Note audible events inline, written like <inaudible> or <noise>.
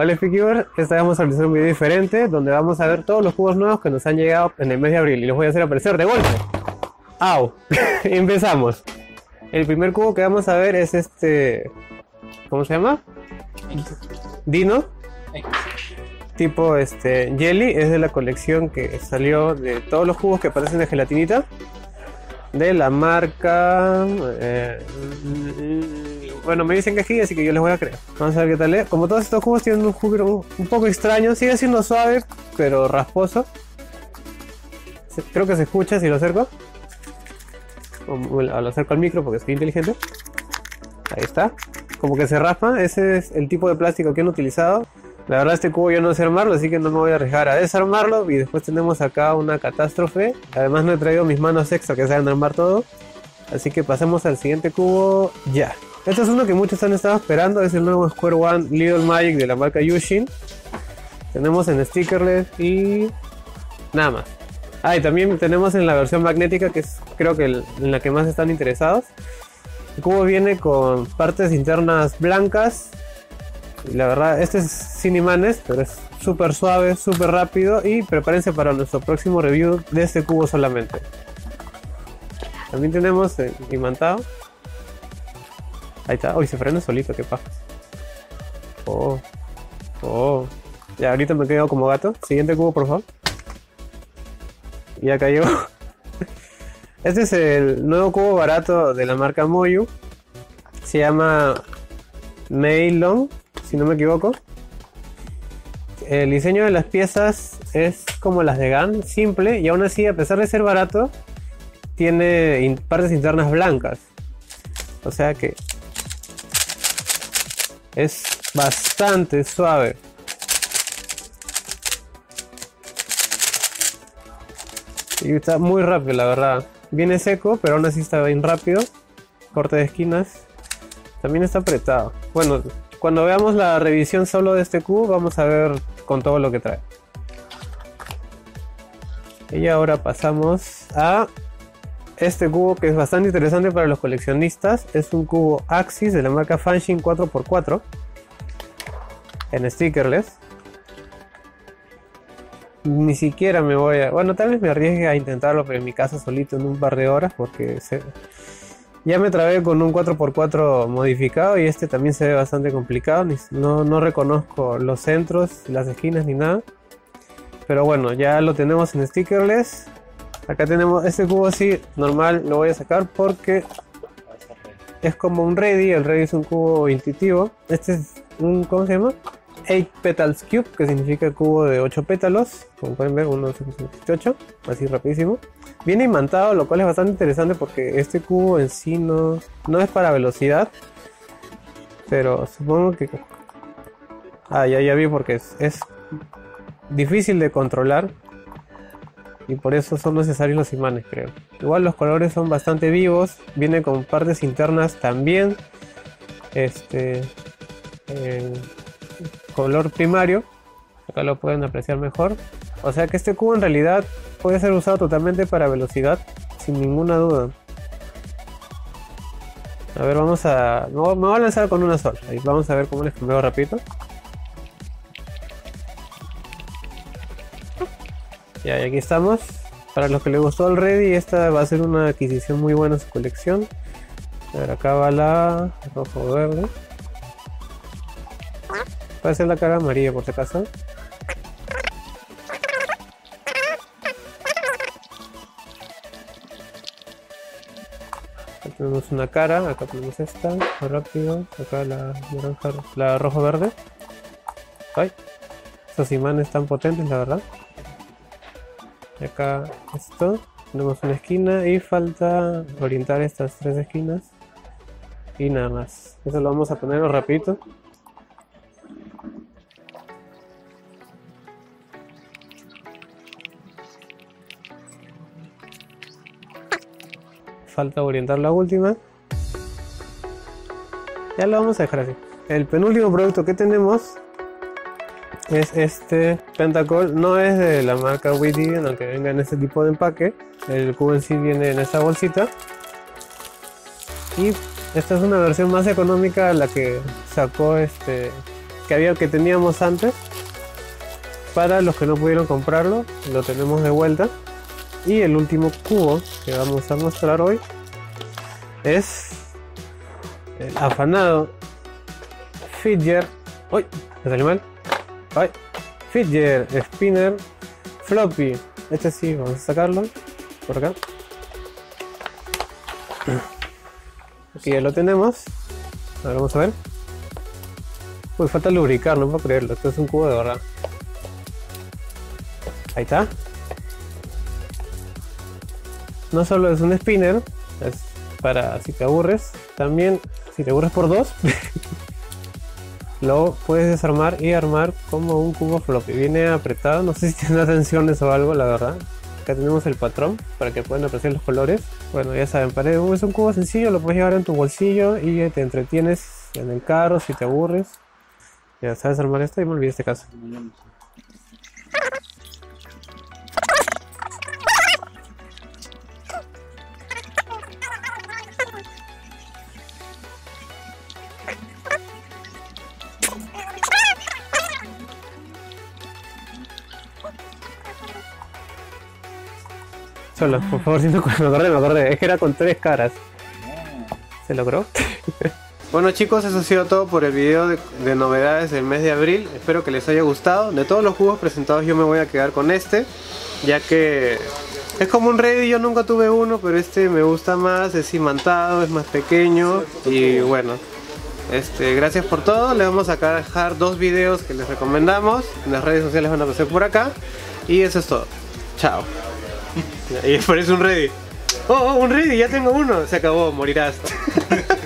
Hola Speakeeper, esta vez vamos a realizar un video diferente donde vamos a ver todos los cubos nuevos que nos han llegado en el mes de abril y los voy a hacer aparecer de golpe. ¡Au! <laughs> Empezamos. El primer cubo que vamos a ver es este... ¿Cómo se llama? Dino. Tipo este Jelly, es de la colección que salió de todos los cubos que parecen de gelatinita. De la marca... eh, bueno, me dicen que es así que yo les voy a creer. Vamos a ver qué tal es. Como todos estos cubos tienen un jugo un poco extraño, sigue siendo suave, pero rasposo. Creo que se escucha si lo acerco. Lo acerco al micro porque soy inteligente. Ahí está. Como que se raspa. Ese es el tipo de plástico que han utilizado. La verdad este cubo yo no sé armarlo, así que no me voy a arriesgar a desarmarlo. Y después tenemos acá una catástrofe. Además no he traído mis manos extra que saben armar todo. Así que pasemos al siguiente cubo ya. Este es uno que muchos han estado esperando, es el nuevo Square One Little Magic de la marca Yushin. Tenemos en stickerless y nada más. Ah, y también tenemos en la versión magnética, que es creo que en la que más están interesados. El cubo viene con partes internas blancas. Y la verdad, este es sin imanes, pero es súper suave, súper rápido. Y prepárense para nuestro próximo review de este cubo solamente. También tenemos imantado. Ahí está. Uy, se frena solito, qué paja. Oh. Oh. Ya, ahorita me quedo como gato. Siguiente cubo, por favor. Ya cayó. <laughs> Este es el nuevo cubo barato de la marca Moyu. Se llama Meilong, si no me equivoco. El diseño de las piezas es como las de GAN, simple, y aún así, a pesar de ser barato, tiene partes internas blancas. O sea que es bastante suave. Y está muy rápido, la verdad. Viene seco, pero aún así está bien rápido. Corte de esquinas. También está apretado. Bueno, cuando veamos la revisión solo de este cubo, vamos a ver con todo lo que trae. Y ahora pasamos a este cubo que es bastante interesante para los coleccionistas. Es un cubo Axis de la marca Fanshin 4x4 en stickerless. Ni siquiera me voy a. Bueno, tal vez me arriesgue a intentarlo, pero en mi casa solito en un par de horas, porque se- ya me trabé con un 4x4 modificado y este también se ve bastante complicado. no reconozco los centros, las esquinas ni nada. Pero bueno, ya lo tenemos en stickerless. Acá tenemos este cubo así, normal, lo voy a sacar porque es como un ready. El ready es un cubo intuitivo. Este es un, ¿cómo se llama? 8 petals cube, que significa cubo de 8 pétalos. Como pueden ver, 1, 8, así rapidísimo. Viene imantado, lo cual es bastante interesante porque este cubo en sí no, no es para velocidad. Pero supongo que... Ah, ya, ya vi porque es, difícil de controlar. Y por eso son necesarios los imanes, creo. Igual los colores son bastante vivos. Viene con partes internas también. Este... color primario. Acá lo pueden apreciar mejor. O sea que este cubo en realidad puede ser usado totalmente para velocidad. Sin ninguna duda. A ver, vamos a... Me voy a lanzar con una sola. Ahí vamos a ver cómo les primero rapidito. Ya, y aquí estamos. Para los que les gustó el Ready, esta va a ser una adquisición muy buena en su colección. A ver, acá va la rojo verde. Puede ser la cara amarilla por si acaso. Tenemos una cara, acá tenemos esta, muy rápido, acá la naranja, la rojo verde. Ay, estos imanes tan potentes, la verdad. Y acá esto, tenemos una esquina y falta orientar estas tres esquinas. Y nada más. Eso lo vamos a poner rapidito. Falta orientar la última. Ya lo vamos a dejar así. El penúltimo producto que tenemos es este Pentacol. No es de la marca Witty, aunque venga en este tipo de empaque. El cubo en sí viene en esta bolsita. Y esta es una versión más económica la que sacó este que había que teníamos antes. Para los que no pudieron comprarlo, lo tenemos de vuelta. Y el último cubo que vamos a mostrar hoy es el afanado Fidger. ¡Uy! ¿Me salió mal? ¡Ay! Fidger Spinner Floppy. Este sí, vamos a sacarlo por acá. <clears throat> Aquí ya lo tenemos. Ahora vamos a ver. Uy, falta lubricar, no puedo creerlo. Esto es un cubo de verdad. Ahí está. No solo es un spinner, es para si te aburres. También, si te aburres por dos, <laughs> lo puedes desarmar y armar como un cubo floppy. Viene apretado, no sé si tiene tensiones o algo, la verdad. Acá tenemos el patrón para que puedan apreciar los colores. Bueno, ya saben, para es un cubo sencillo, lo puedes llevar en tu bolsillo y te entretienes en el carro si te aburres. Ya sabes armar esto y me olvidé este caso. Solo, por favor, si no me acordé, me acordé. Es que era con tres caras. ¿Se logró? <laughs> bueno chicos, eso ha sido todo por el video de, de, novedades del mes de abril. Espero que les haya gustado. De todos los juegos presentados yo me voy a quedar con este. Ya que es como un Ready, yo nunca tuve uno, pero este me gusta más, es imantado, es más pequeño. Y bueno, este, gracias por todo. Les vamos a dejar dos videos que les recomendamos. En las redes sociales van a pasar por acá. Y eso es todo. Chao. <laughs> Y eso un ready. Oh, oh, un ready, ya tengo uno. Se acabó, morirás. <laughs>